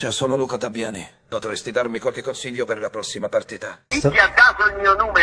Cioè, C'è solo Luca Tabiani. Potresti darmi qualche consiglio per la prossima partita? Chi ti ha dato il mio numero?